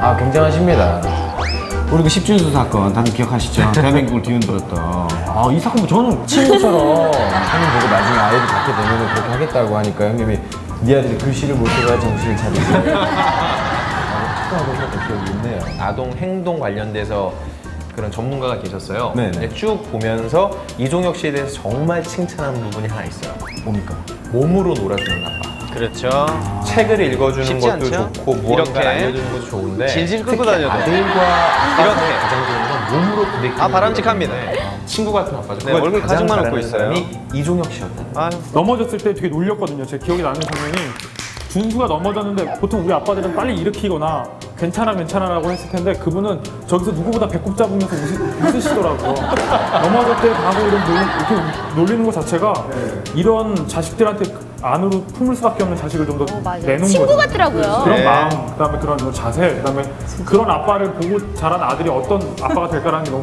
아 굉장하십니다. 우리 그 십준수 사건 다들 기억하시죠? 대한민국을 뒤흔들었던. 아, 이 사건 뭐 저는 친구처럼 형님 보고 나중에 아이를 갖게 되면 그렇게 하겠다고 하니까 형님이 네 아들이 글씨를 못 써야 정신을 차리지. 아, 축하하고 했던 기억이 있네요. 아동 행동 관련돼서 그런 전문가가 계셨어요. 네네. 근데 쭉 보면서 이종혁 씨에 대해서 정말 칭찬하는 부분이 하나 있어요. 뭡니까? 몸으로 놀아주는 아빠. 그렇죠. 책을 읽어주는 것도 않죠? 좋고 무언가 이렇게 알려주는 것도 좋은데 질질 끌고 특히 다녀도. 아들과 이렇게. 가장 좋은 건 몸으로 부대끼는 아, 바람직합니다. 친구 같은 아빠죠. 네, 얼굴 가죽만 웃고 있어요. 이종혁 씨였다. 아유, 넘어졌을 때 되게 놀렸거든요. 제 기억에 나는 장면이 준수가 넘어졌는데 보통 우리 아빠들은 빨리 일으키거나 괜찮아 괜찮아라고 했을 텐데 그분은 저기서 누구보다 배꼽 잡으면서 웃으, 시더라고요 넘어졌을 때 가고 이런 놀, 이렇게 놀리는 것 자체가 이런 자식들한테 안으로 품을 수밖에 없는 자식을 좀더 어. 내놓은 친구 거죠. 같더라고요. 그런 네. 마음, 그다음에 그런 자세, 그다음에 그런 아빠를 보고 자란 아들이 어떤 아빠가 될까라는 게 너무